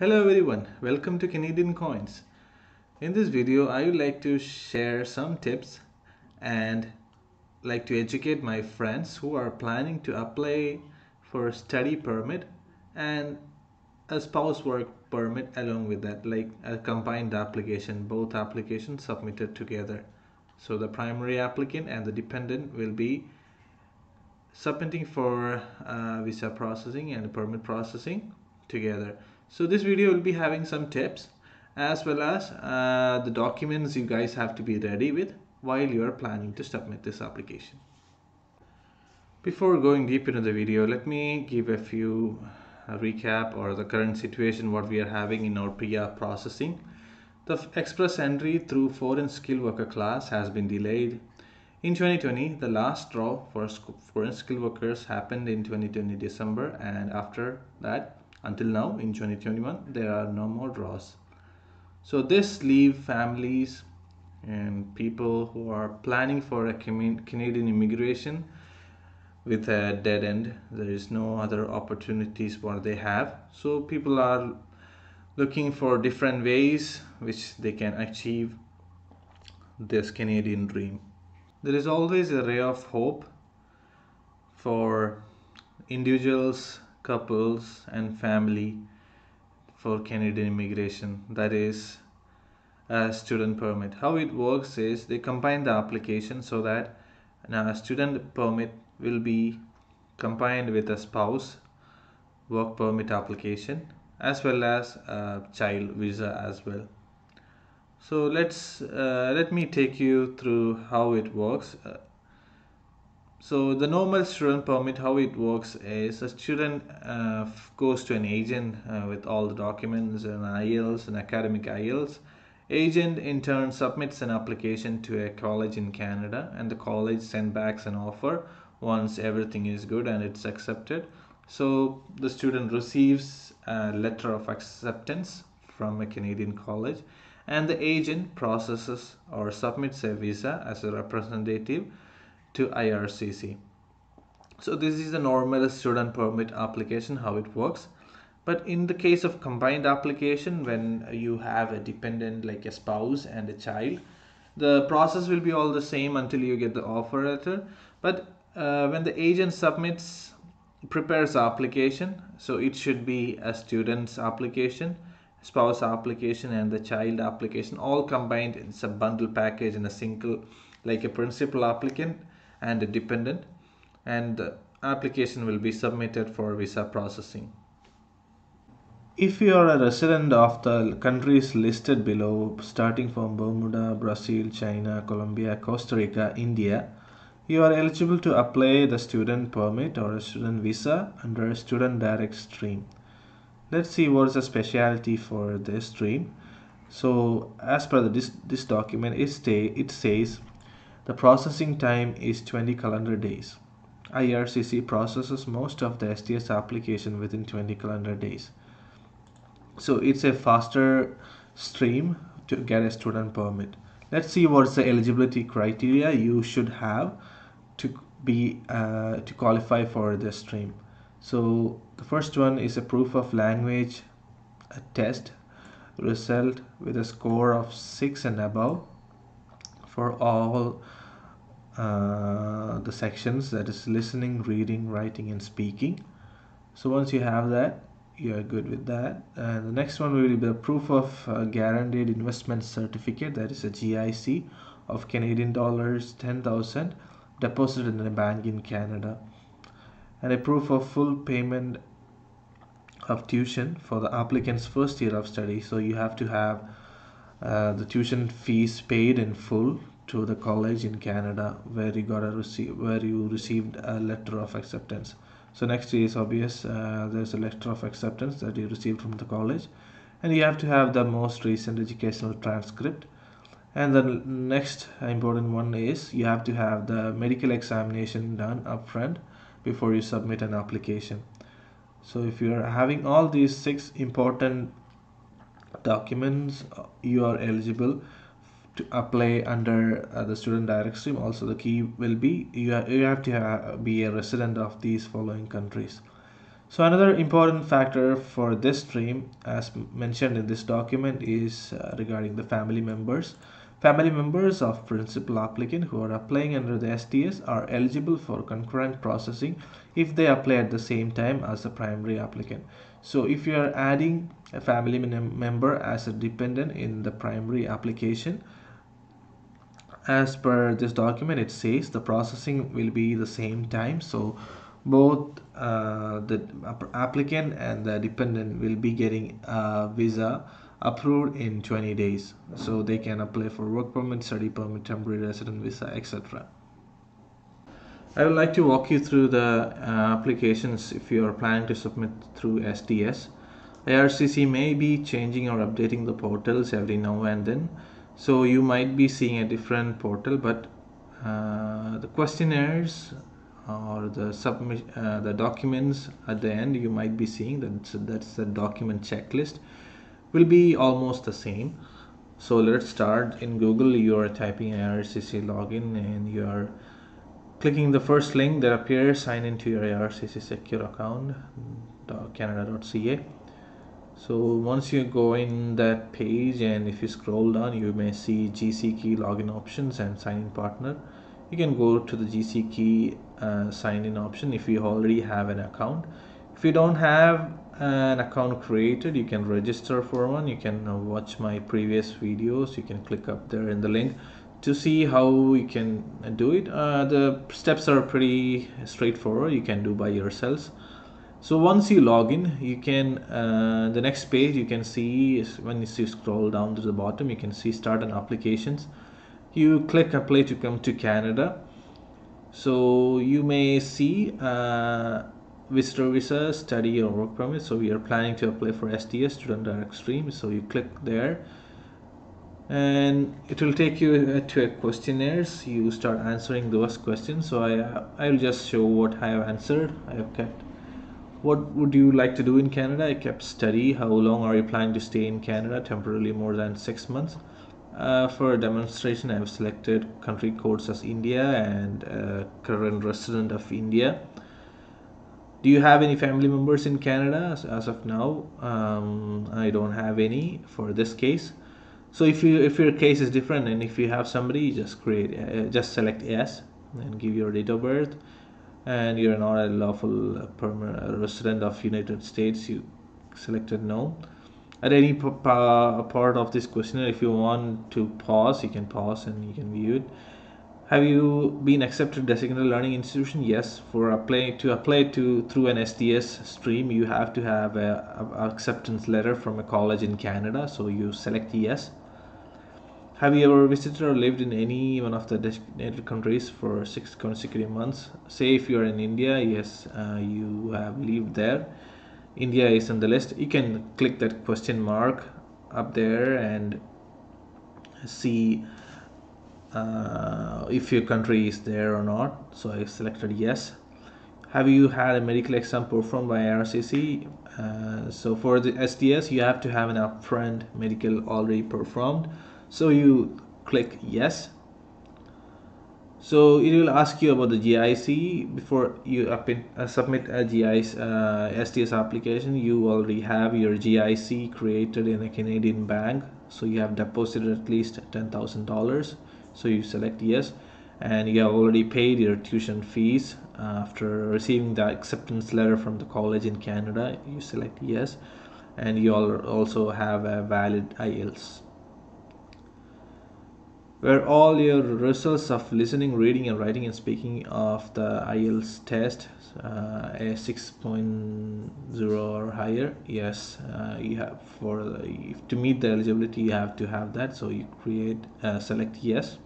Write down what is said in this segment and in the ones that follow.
Hello everyone, welcome to Canadian Coins. In this video, I would like to share some tips and like to educate my friends who are planning to apply for study permit and a spouse work permit along with that, like a combined application, both applications submitted together. So the primary applicant and the dependent will be submitting for uh, visa processing and permit processing together so this video will be having some tips as well as uh, the documents you guys have to be ready with while you are planning to submit this application. Before going deep into the video let me give a few uh, recap or the current situation what we are having in our PIA processing. The express entry through foreign skilled worker class has been delayed. In 2020, the last draw for foreign skilled workers happened in 2020 December and after that until now in 2021 there are no more draws. So this leave families and people who are planning for a Canadian immigration with a dead end. There is no other opportunities what they have. So people are looking for different ways which they can achieve this Canadian dream there is always a ray of hope for individuals, couples, and family for Canadian immigration. That is a student permit. How it works is they combine the application so that now a student permit will be combined with a spouse work permit application as well as a child visa as well so let's uh, let me take you through how it works uh, so the normal student permit how it works is a student uh, goes to an agent uh, with all the documents and IELTS and academic IELTS agent in turn submits an application to a college in Canada and the college sends back an offer once everything is good and it's accepted. So the student receives a letter of acceptance from a Canadian college and the agent processes or submits a visa as a representative to IRCC. So this is the normal student permit application how it works. But in the case of combined application when you have a dependent like a spouse and a child the process will be all the same until you get the offer letter but uh, when the agent submits prepares application so it should be a student's application spouse application and the child application all combined it's a bundle package in a single like a principal applicant and dependent and the application will be submitted for visa processing. If you are a resident of the countries listed below starting from Bermuda, Brazil, China, Colombia, Costa Rica, India you are eligible to apply the student permit or a student visa under a student direct stream. Let's see what is the specialty for this stream. So as per the, this, this document it, stay, it says the processing time is 20 calendar days. IRCC processes most of the SDS application within 20 calendar days. So it's a faster stream to get a student permit. Let's see what's the eligibility criteria you should have to be uh, to qualify for this stream. So the first one is a proof of language a test result with a score of 6 and above for all uh, the sections that is listening reading writing and speaking. So once you have that you are good with that. And the next one will be the proof of uh, guaranteed investment certificate that is a GIC of Canadian dollars 10,000 deposited in a bank in Canada. And a proof of full payment of tuition for the applicant's first year of study. So you have to have uh, the tuition fees paid in full to the college in Canada where you got a receive where you received a letter of acceptance. So next is obvious uh, there's a letter of acceptance that you received from the college and you have to have the most recent educational transcript. And the next important one is you have to have the medical examination done upfront before you submit an application. So if you are having all these six important documents you are eligible to apply under uh, the student direct stream also the key will be you, ha you have to ha be a resident of these following countries So another important factor for this stream as mentioned in this document is uh, regarding the family members. Family members of principal applicant who are applying under the SDS are eligible for concurrent processing if they apply at the same time as the primary applicant. So if you are adding a family member as a dependent in the primary application, as per this document it says the processing will be the same time. So both uh, the applicant and the dependent will be getting a visa approved in 20 days. So they can apply for work permit study permit temporary resident visa etc I would like to walk you through the uh, applications if you are planning to submit through SDS. IRCC may be changing or updating the portals every now and then so you might be seeing a different portal but uh, the questionnaires or the submit uh, the documents at the end you might be seeing that that's the document checklist will be almost the same so let's start in Google you are typing IRCC login and you are clicking the first link that appears sign into your IRCC secure account canada.ca so once you go in that page and if you scroll down you may see GC key login options and sign in partner. You can go to the GC key uh, sign in option if you already have an account. If you don't have an account created you can register for one. You can uh, watch my previous videos. You can click up there in the link to see how you can do it. Uh, the steps are pretty straightforward. You can do by yourselves. So once you log in you can uh, the next page you can see when you see scroll down to the bottom you can see start an applications. You click apply to come to Canada. So you may see uh, visitor visa study or work permit. So we are planning to apply for SDS student direct stream. So you click there and it will take you uh, to a questionnaires. You start answering those questions. So I uh, I'll just show what I have answered. I have kept. What would you like to do in Canada? I kept study. How long are you planning to stay in Canada? Temporarily more than six months. Uh, for a demonstration I have selected country codes as India and uh, current resident of India. Do you have any family members in Canada as, as of now? Um, I don't have any for this case so if you if your case is different and if you have somebody just create uh, just select yes and give your date of birth and you're not a lawful permanent resident of United States you selected no at any part of this questionnaire if you want to pause you can pause and you can view it have you been accepted to designated learning institution? Yes. For apply to apply to through an sds stream, you have to have a, a, acceptance letter from a college in Canada. So you select yes. Have you ever visited or lived in any one of the designated countries for six consecutive months? Say if you are in India, yes, uh, you have lived there. India is on the list. You can click that question mark up there and see uh, if your country is there or not so I selected yes have you had a medical exam performed by RCC? uh, so for the SDS you have to have an upfront medical already performed so you click yes. So it will ask you about the GIC before you uh, submit a GIC uh, SDS application you already have your GIC created in a Canadian bank. So you have deposited at least $10,000 so you select yes and you have already paid your tuition fees. After receiving the acceptance letter from the college in Canada you select yes. And you also have a valid IELTS where all your results of listening, reading and writing and speaking of the IELTS test uh, a 6.0 or higher yes uh, you have for to meet the eligibility you have to have that. So you create uh, select yes.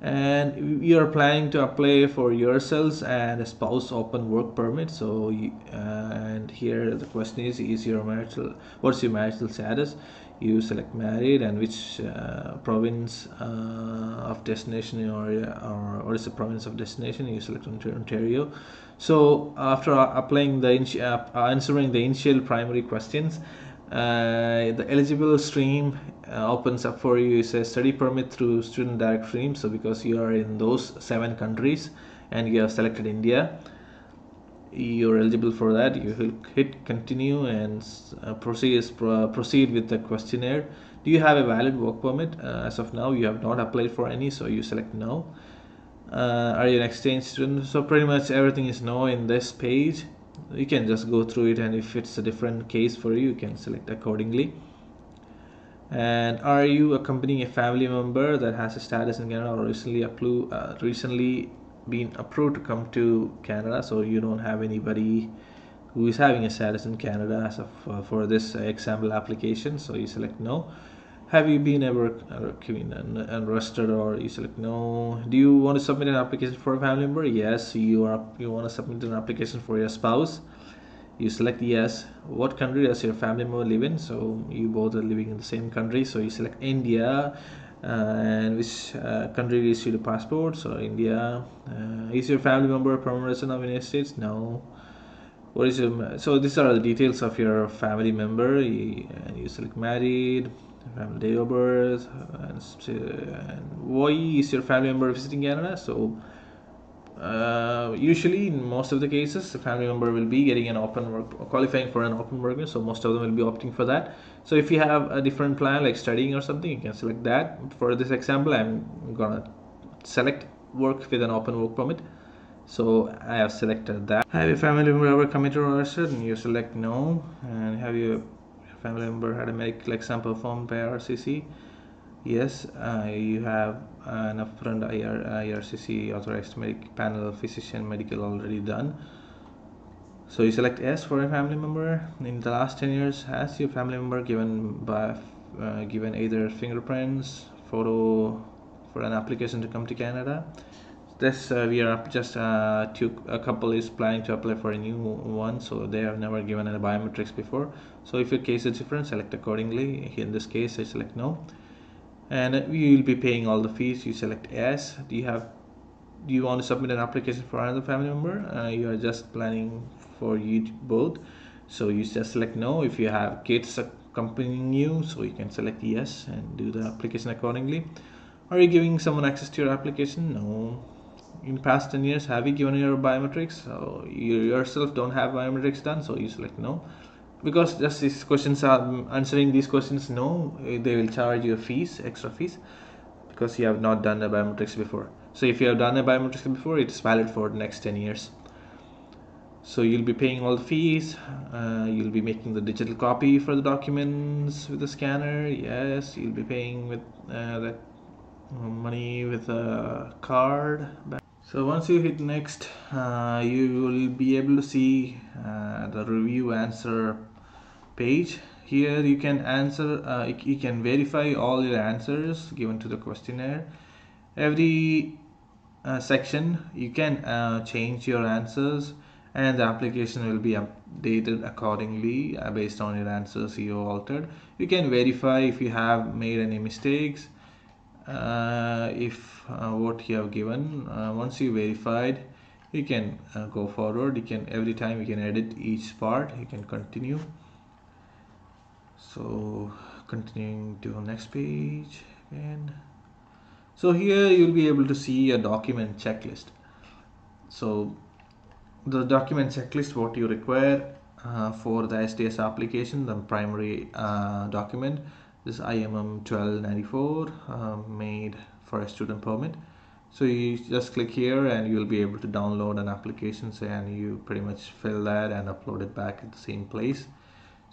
And you are planning to apply for yourselves and a spouse open work permit. So you, and here the question is is your marital what's your marital status you select married and which uh, province uh, of destination or, or what is the province of destination you select Ontario. So after applying the uh, answering the initial primary questions uh, the eligible stream uh, opens up for you is a study permit through student direct stream. So because you are in those seven countries and you have selected India you're eligible for that you hit continue and uh, proceed uh, proceed with the questionnaire. Do you have a valid work permit? Uh, as of now you have not applied for any so you select no. Uh, are you an exchange student? So pretty much everything is no in this page. You can just go through it and if it's a different case for you you can select accordingly. And are you accompanying a family member that has a status in Canada or recently uh, recently been approved to come to Canada so you don't have anybody who is having a status in Canada as of uh, for this example application so you select no. Have you been ever uh, arrested or you select no? Do you want to submit an application for a family member? Yes you are you want to submit an application for your spouse. You select yes. What country does your family member live in? So you both are living in the same country so you select India and which uh, country issued a passport? So India. Uh, is your family member a permanent resident of the United States? No. What is your so these are the details of your family member. You, and you select married family day of birth and, and why is your family member visiting Canada? So uh, usually in most of the cases the family member will be getting an open work qualifying for an open work so most of them will be opting for that. So if you have a different plan like studying or something you can select that. For this example i'm gonna select work with an open work permit. So i have selected that. Have your family member ever committed or arrested and you select no. And have your family member had a medical exam performed by rcc yes uh, you have an upfront IR, IRCC authorized medic panel physician medical already done. So you select yes for a family member. In the last 10 years has your family member given by uh, given either fingerprints photo for an application to come to Canada? This uh, we are just uh, two, a couple is planning to apply for a new one so they have never given any biometrics before. So if your case is different select accordingly. In this case I select no and you will be paying all the fees. You select yes do you have do you want to submit an application for another family member? Uh, you are just planning for you both. So you just select no. If you have kids accompanying you so you can select yes and do the application accordingly. Are you giving someone access to your application? No. In past 10 years have you given your biometrics? So you yourself don't have biometrics done so you select no because just these questions are answering these questions no they will charge you a fees extra fees because you have not done the biometrics before. So if you have done a biometrics before it's valid for the next 10 years. So you'll be paying all the fees uh, you'll be making the digital copy for the documents with the scanner yes you'll be paying with uh, the money with a card. So once you hit next uh, you will be able to see uh, the review answer page. Here you can answer uh, you can verify all your answers given to the questionnaire. Every uh, section you can uh, change your answers and the application will be updated accordingly uh, based on your answers you altered. You can verify if you have made any mistakes uh, if uh, what you have given. Once you verified you can go forward. You can every time you can edit each part. You can continue so continuing to next page and so here you'll be able to see a document checklist. So the document checklist what you require uh, for the SDS application the primary uh, document this IMM 1294 uh, made for a student permit. So you just click here and you'll be able to download an application say and you pretty much fill that and upload it back at the same place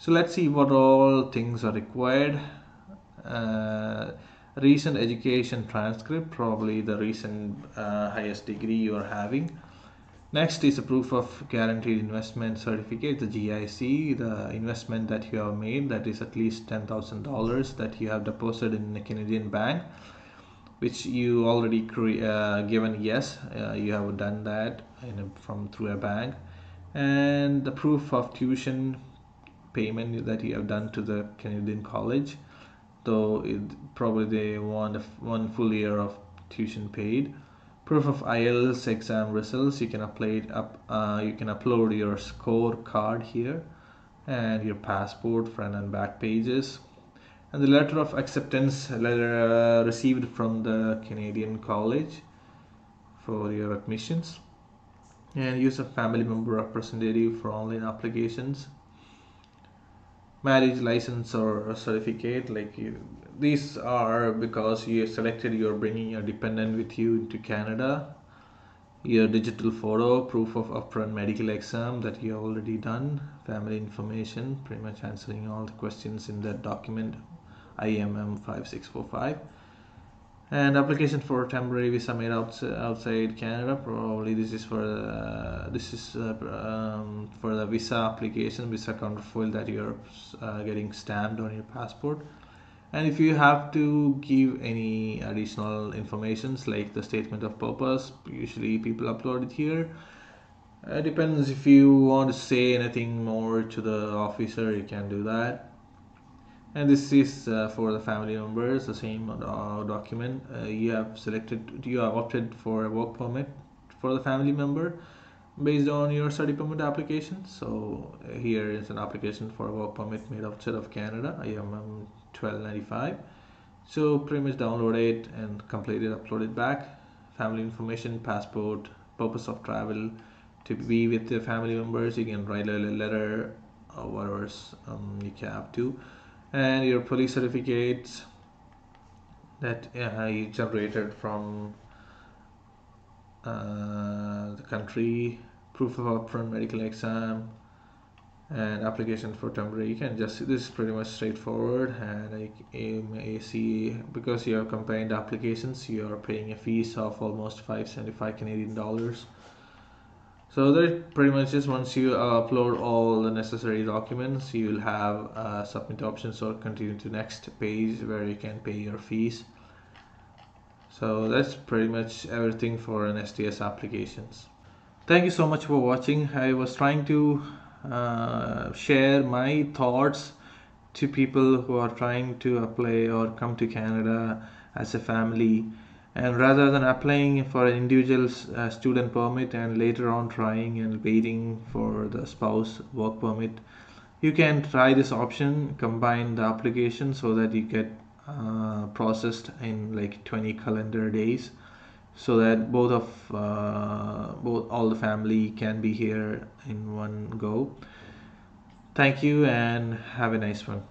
so let's see what all things are required. Uh, recent education transcript probably the recent uh, highest degree you are having. Next is a proof of guaranteed investment certificate the GIC the investment that you have made that is at least $10,000 that you have deposited in a Canadian bank which you already uh, given yes uh, you have done that a, from through a bank. And the proof of tuition payment that you have done to the Canadian college. So it, probably they want one full year of tuition paid. Proof of IELTS exam results you can apply it up uh, you can upload your score card here and your passport front and back pages. And the letter of acceptance letter uh, received from the Canadian college for your admissions. And use a family member representative for online applications marriage license or certificate like you these are because you selected you're bringing your dependent with you into Canada. Your digital photo proof of upfront medical exam that you already done family information pretty much answering all the questions in that document IMM 5645 and application for temporary visa made outside, outside Canada. Probably this is for uh, this is uh, um, for the visa application visa counterfoil that you're uh, getting stamped on your passport. And if you have to give any additional informations like the statement of purpose usually people upload it here. It uh, depends if you want to say anything more to the officer you can do that and this is uh, for the family members the same uh, document. Uh, you have selected you have opted for a work permit for the family member based on your study permit application. So uh, here is an application for a work permit made outside of Canada I am um, 1295 so pretty much download it and complete it upload it back. Family information passport purpose of travel to be with the family members. You can write a letter or whatever um, you can have to and your police certificates that uh, you generated from uh, the country proof of upfront medical exam and application for temporary you can just this is pretty much straightforward. And like AC because you have combined applications you are paying a fees of almost 575 Canadian dollars so that pretty much is once you upload all the necessary documents you will have uh, submit options or continue to next page where you can pay your fees. So that's pretty much everything for an SDS applications. Thank you so much for watching. I was trying to uh, share my thoughts to people who are trying to apply or come to Canada as a family and rather than applying for an individual uh, student permit and later on trying and waiting for the spouse work permit you can try this option combine the application so that you get uh, processed in like 20 calendar days so that both of uh, both all the family can be here in one go. Thank you and have a nice one